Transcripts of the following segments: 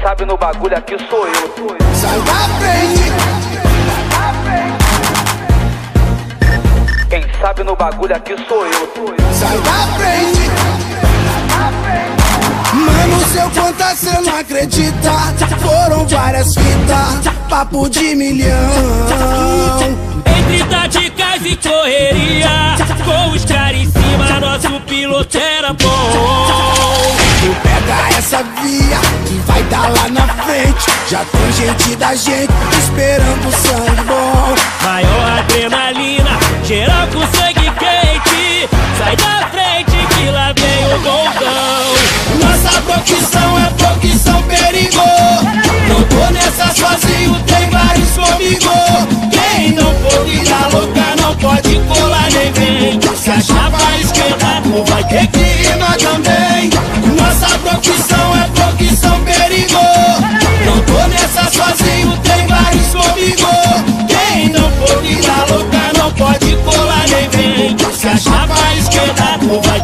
sabe no bagulho aqui sou eu. Sai da frente. Quem sabe no bagulho aqui sou eu. Sai da frente. Mano, se eu contar, cê não acredita. Foram várias fitas, papo de milhão. Entre táticas e correria, com os caras em cima, nosso piloto era bom. Tu pega essa via dar lá na frente. Já tem gente da gente esperando sangue bom. Maior adrenalina, geral com sangue quente. Sai da frente que lá vem o bondão. Nossa profissão é profissão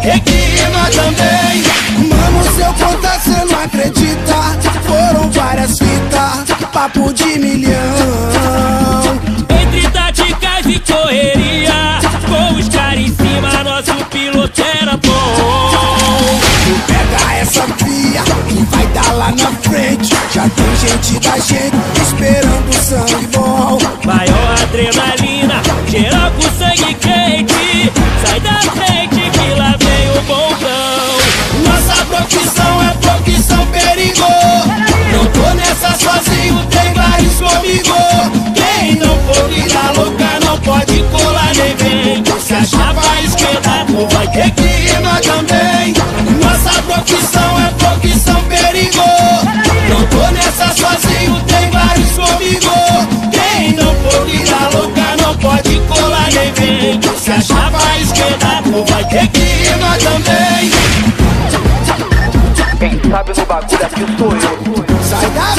que E nós também. Mano, se eu contar, cê não acredita. Foram várias fitas, papo de milhão. Entre táticas e correria, com os caras em cima, nosso piloto era bom. Tu pega essa via que vai dar lá na frente. Já tem gente da gente esperando sangue bom. Maior adrenalina, geral com sangue quente. Sai da frente Pra esquerda, vai ter que nós também. Nossa profissão é profissão perigo. Não tô nessa sozinho, tem vários comigo. Quem não for vida louca não pode colar nem vem. Se achar pra esquerda, vai ter que nós também. Quem sabe no bagulho aqui sou eu. Sai da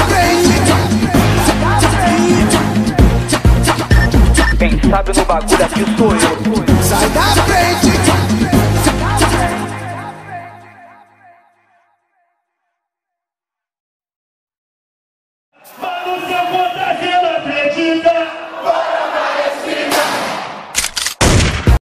bagulho aqui tô eu. Sai da frente! Vamos, eu vou trazer, não acredita!